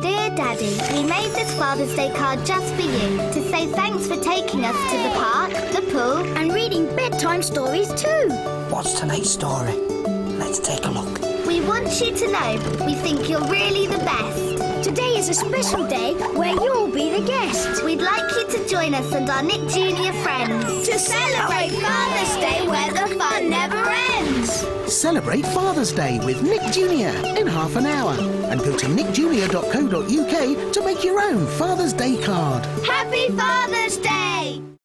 Dear Daddy, we made this Father's Day card just for you to say thanks for taking us to the park, the pool, And reading bedtime stories too. What's tonight's story? Let's take a look. We want you to know we think you're really the best. Today is a special day where you'll be the guest. We'd like you to join us and our Nick Jr. friends To celebrate Father's Day where the fun never ends. Celebrate Father's Day with Nick Jr. in half an hour and go to nickjr.co.uk to make your own Father's Day card. Happy Father's!